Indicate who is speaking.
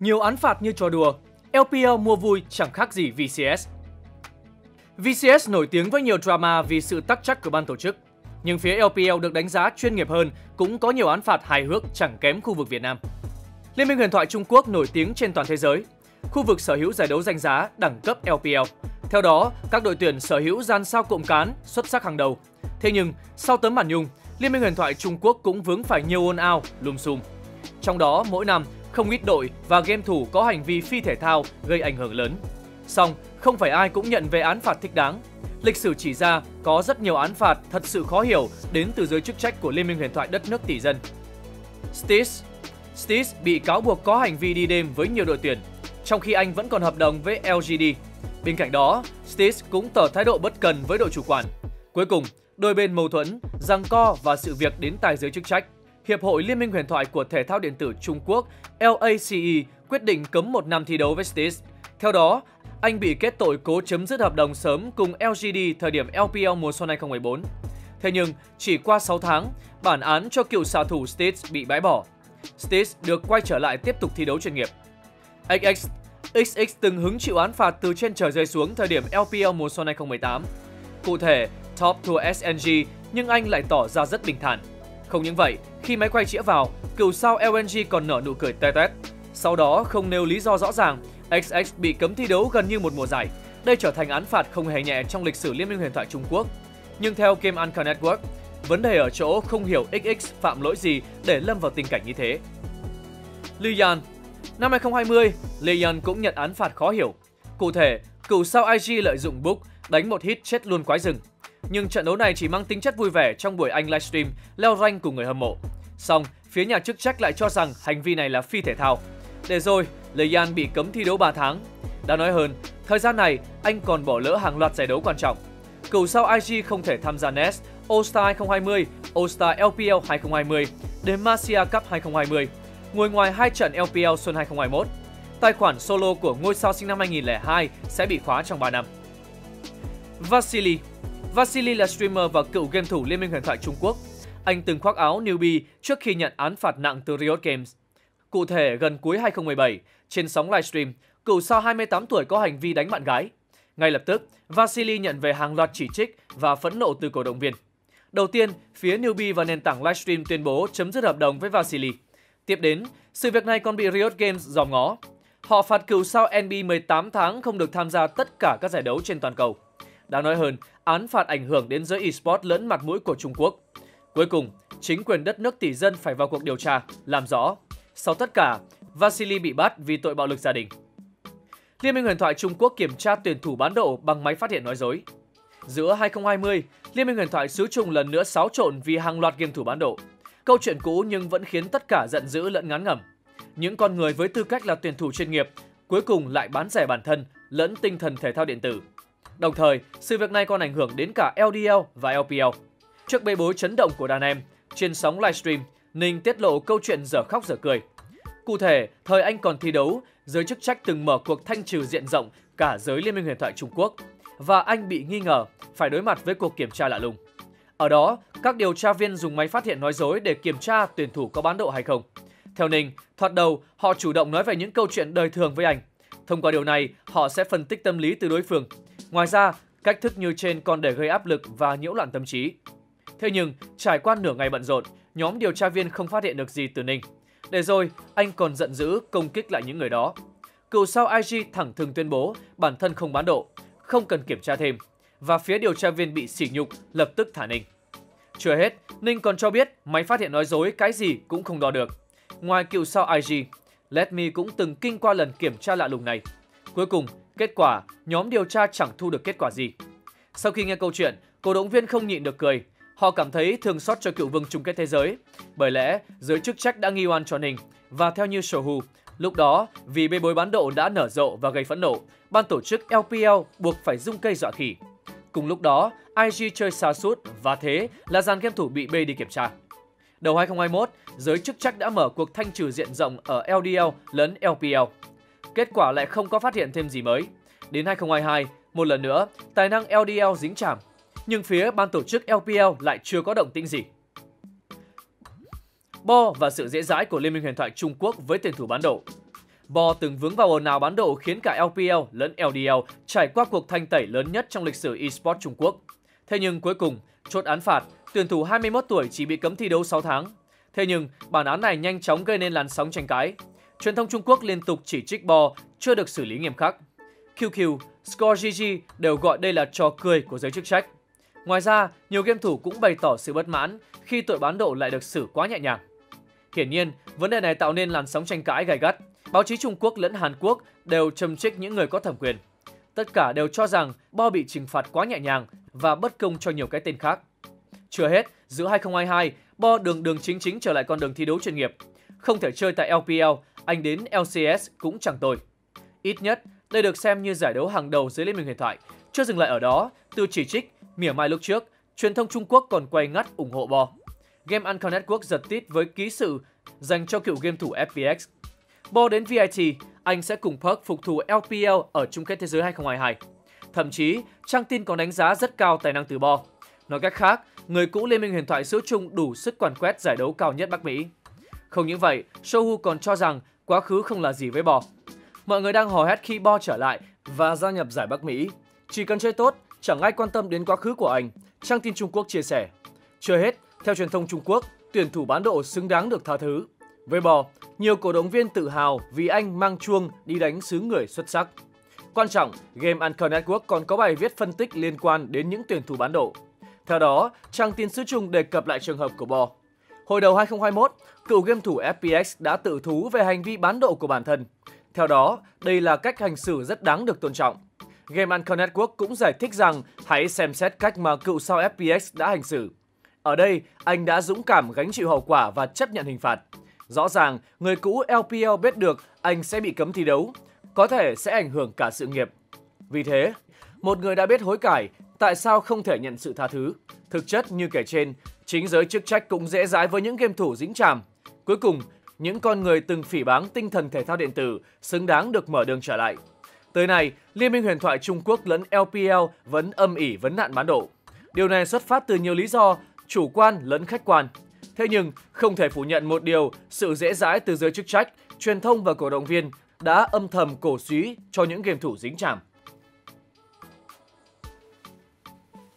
Speaker 1: Nhiều án phạt như trò đùa, LPL mua vui chẳng khác gì VCS. VCS nổi tiếng với nhiều drama vì sự tắc trách của ban tổ chức. Nhưng phía LPL được đánh giá chuyên nghiệp hơn cũng có nhiều án phạt hài hước chẳng kém khu vực Việt Nam. Liên minh huyền thoại Trung Quốc nổi tiếng trên toàn thế giới. Khu vực sở hữu giải đấu danh giá đẳng cấp LPL. Theo đó, các đội tuyển sở hữu gian sao cộng cán xuất sắc hàng đầu. Thế nhưng, sau tấm màn nhung, Liên minh huyền thoại Trung Quốc cũng vướng phải nhiều ồn ào, lùm xùm. Trong đó, mỗi năm, không ít đội và game thủ có hành vi phi thể thao gây ảnh hưởng lớn. Song, không phải ai cũng nhận về án phạt thích đáng. Lịch sử chỉ ra có rất nhiều án phạt thật sự khó hiểu đến từ giới chức trách của Liên minh huyền thoại đất nước tỷ dân. Stis Stis bị cáo buộc có hành vi đi đêm với nhiều đội tuyển, trong khi anh vẫn còn hợp đồng với LGD. Bên cạnh đó, Stis cũng tỏ thái độ bất cần với đội chủ quản. Cuối cùng, đôi bên mâu thuẫn, giằng co và sự việc đến tài giới chức trách. Hiệp hội Liên minh huyền thoại của thể thao điện tử Trung Quốc LACE quyết định cấm một năm thi đấu với Stis. Theo đó, anh bị kết tội cố chấm dứt hợp đồng sớm cùng LGD thời điểm LPL mùa xuân 2014. Thế nhưng, chỉ qua 6 tháng, bản án cho cựu xạ thủ Stitch bị bãi bỏ. Stitch được quay trở lại tiếp tục thi đấu chuyên nghiệp. XX XX từng hứng chịu án phạt từ trên trời rơi xuống thời điểm LPL mùa xuân 2018. Cụ thể, Top Tour SNG nhưng anh lại tỏ ra rất bình thản. Không những vậy, khi máy quay chĩa vào, cựu sao LNG còn nở nụ cười tê tét. Sau đó không nêu lý do rõ ràng, XX bị cấm thi đấu gần như một mùa giải. Đây trở thành án phạt không hề nhẹ trong lịch sử Liên minh huyền thoại Trung Quốc. Nhưng theo Game Anchor Network, vấn đề ở chỗ không hiểu XX phạm lỗi gì để lâm vào tình cảnh như thế. Lian Năm 2020, Lian cũng nhận án phạt khó hiểu. Cụ thể, cựu sao IG lợi dụng book đánh một hit chết luôn quái rừng. Nhưng trận đấu này chỉ mang tính chất vui vẻ trong buổi anh livestream leo rank của người hâm mộ. Song, phía nhà chức trách lại cho rằng hành vi này là phi thể thao. Để rồi, Leyan bị cấm thi đấu 3 tháng. Đã nói hơn, thời gian này anh còn bỏ lỡ hàng loạt giải đấu quan trọng. Cựu sao IG không thể tham gia NES, All-Star 2020, All-Star LPL 2020, Demacia Cup 2020, ngồi ngoài hai trận LPL xuân 2021. Tài khoản solo của ngôi sao sinh năm 2002 sẽ bị khóa trong 3 năm. Vasily Vasily là streamer và cựu game thủ Liên minh huyền thoại Trung Quốc. Anh từng khoác áo newbie trước khi nhận án phạt nặng từ Riot Games. Cụ thể, gần cuối 2017, trên sóng livestream, cựu sao 28 tuổi có hành vi đánh bạn gái. Ngay lập tức, Vasily nhận về hàng loạt chỉ trích và phẫn nộ từ cổ động viên. Đầu tiên, phía newbie và nền tảng livestream tuyên bố chấm dứt hợp đồng với Vasily. Tiếp đến, sự việc này còn bị Riot Games dòm ngó. Họ phạt cựu sao NB 18 tháng không được tham gia tất cả các giải đấu trên toàn cầu. Đáng nói hơn, án phạt ảnh hưởng đến giới eSports lẫn mặt mũi của Trung Quốc. Cuối cùng, chính quyền đất nước tỷ dân phải vào cuộc điều tra, làm rõ. Sau tất cả, Vasily bị bắt vì tội bạo lực gia đình. Liên minh huyền thoại Trung Quốc kiểm tra tuyển thủ bán độ bằng máy phát hiện nói dối. Giữa 2020, Liên minh huyền thoại xứ Trung lần nữa xáo trộn vì hàng loạt game thủ bán độ. Câu chuyện cũ nhưng vẫn khiến tất cả giận dữ lẫn ngán ngẩm. Những con người với tư cách là tuyển thủ chuyên nghiệp cuối cùng lại bán rẻ bản thân lẫn tinh thần thể thao điện tử. Đồng thời, sự việc này còn ảnh hưởng đến cả LDL và LPL. Trước bê bối chấn động của đàn em, trên sóng livestream, Ninh tiết lộ câu chuyện dở khóc dở cười. Cụ thể, thời anh còn thi đấu, giới chức trách từng mở cuộc thanh trừ diện rộng cả giới Liên minh huyền thoại Trung Quốc và anh bị nghi ngờ phải đối mặt với cuộc kiểm tra lạ lùng. Ở đó, các điều tra viên dùng máy phát hiện nói dối để kiểm tra tuyển thủ có bán độ hay không. Theo Ninh, thoạt đầu họ chủ động nói về những câu chuyện đời thường với anh. Thông qua điều này, họ sẽ phân tích tâm lý từ đối phương. Ngoài ra, cách thức như trên còn để gây áp lực và nhiễu loạn tâm trí. Thế nhưng, trải qua nửa ngày bận rộn, nhóm điều tra viên không phát hiện được gì từ Ninh. Để rồi, anh còn giận dữ công kích lại những người đó. Cựu sao IG thẳng thừng tuyên bố bản thân không bán độ, không cần kiểm tra thêm. Và phía điều tra viên bị sỉ nhục lập tức thả Ninh. Chưa hết, Ninh còn cho biết máy phát hiện nói dối cái gì cũng không đo được. Ngoài cựu sao IG, Let Me cũng từng kinh qua lần kiểm tra lạ lùng này. Cuối cùng, kết quả, nhóm điều tra chẳng thu được kết quả gì. Sau khi nghe câu chuyện, cổ động viên không nhịn được cười. Họ cảm thấy thương xót cho cựu vương chung kết thế giới. Bởi lẽ, giới chức trách đã nghi oan cho Ninh. Và theo như Sohu, lúc đó, vì bê bối bán độ đã nở rộ và gây phẫn nộ, ban tổ chức LPL buộc phải dung cây dọa khỉ. Cùng lúc đó, IG chơi xa sút và thế là dàn game thủ bị bê đi kiểm tra. Đầu 2021, giới chức trách đã mở cuộc thanh trừ diện rộng ở LDL lẫn LPL. Kết quả lại không có phát hiện thêm gì mới. Đến 2022, một lần nữa, tài năng LDL dính chạm. Nhưng phía ban tổ chức LPL lại chưa có động tĩnh gì. Bo và sự dễ dãi của Liên minh huyền thoại Trung Quốc với tuyển thủ bán độ. Bo từng vướng vào ồn ào bán độ khiến cả LPL lẫn LDL trải qua cuộc thanh tẩy lớn nhất trong lịch sử eSports Trung Quốc. Thế nhưng cuối cùng, chốt án phạt, tuyển thủ 21 tuổi chỉ bị cấm thi đấu 6 tháng. Thế nhưng, bản án này nhanh chóng gây nên làn sóng tranh cãi. Truyền thông Trung Quốc liên tục chỉ trích Bo chưa được xử lý nghiêm khắc. QQ, ScoreGG đều gọi đây là trò cười của giới chức trách. Ngoài ra, nhiều game thủ cũng bày tỏ sự bất mãn khi tội bán độ lại được xử quá nhẹ nhàng. Hiển nhiên, vấn đề này tạo nên làn sóng tranh cãi gay gắt. Báo chí Trung Quốc lẫn Hàn Quốc đều châm trích những người có thẩm quyền. Tất cả đều cho rằng Bo bị trừng phạt quá nhẹ nhàng và bất công cho nhiều cái tên khác. Chưa hết, giữa 2022, Bo đường đường chính chính trở lại con đường thi đấu chuyên nghiệp. Không thể chơi tại LPL, anh đến LCS cũng chẳng tồi. Ít nhất, đây được xem như giải đấu hàng đầu dưới Liên minh huyền thoại. Chưa dừng lại ở đó, từ chỉ trích, mỉa mai lúc trước, truyền thông Trung Quốc còn quay ngắt ủng hộ Bo. Game Uncle Network giật tít với ký sự dành cho cựu game thủ FPX. Bo đến VIT, anh sẽ cùng Park phục thù LPL ở chung kết thế giới 2022. Thậm chí, trang tin còn đánh giá rất cao tài năng từ Bo. Nói cách khác, người cũ Liên minh huyền thoại Sữa Trung đủ sức quản quét giải đấu cao nhất Bắc Mỹ. Không những vậy, Sohu còn cho rằng quá khứ không là gì với Bo. Mọi người đang hò hét khi Bo trở lại và gia nhập giải Bắc Mỹ. Chỉ cần chơi tốt, chẳng ai quan tâm đến quá khứ của anh, trang tin Trung Quốc chia sẻ. Chưa hết, theo truyền thông Trung Quốc, tuyển thủ bán độ xứng đáng được tha thứ. Với Bo, nhiều cổ động viên tự hào vì anh mang chuông đi đánh xứ người xuất sắc. Quan trọng, Game Anchor Network còn có bài viết phân tích liên quan đến những tuyển thủ bán độ. Theo đó, trang tin sứ Trung đề cập lại trường hợp của Bo. Hồi đầu 2021, cựu game thủ FPX đã tự thú về hành vi bán độ của bản thân. Theo đó, đây là cách hành xử rất đáng được tôn trọng. Game Anchor Network cũng giải thích rằng hãy xem xét cách mà cựu sao FPX đã hành xử. Ở đây, anh đã dũng cảm gánh chịu hậu quả và chấp nhận hình phạt. Rõ ràng, người cũ LPL biết được anh sẽ bị cấm thi đấu, có thể sẽ ảnh hưởng cả sự nghiệp. Vì thế, một người đã biết hối cải, tại sao không thể nhận sự tha thứ? Thực chất như kể trên, chính giới chức trách cũng dễ dãi với những game thủ dính chàm. Cuối cùng, những con người từng phỉ báng tinh thần thể thao điện tử xứng đáng được mở đường trở lại. Tới nay, Liên minh huyền thoại Trung Quốc lẫn LPL vẫn âm ỉ vấn nạn bán độ. Điều này xuất phát từ nhiều lý do, chủ quan lẫn khách quan. Thế nhưng, không thể phủ nhận một điều, sự dễ dãi từ giới chức trách, truyền thông và cổ động viên đã âm thầm cổ suý cho những game thủ dính chàm.